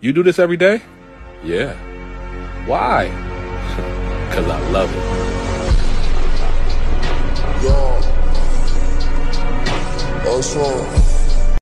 You do this every day? Yeah. Why? Because I love it. Yo. That's.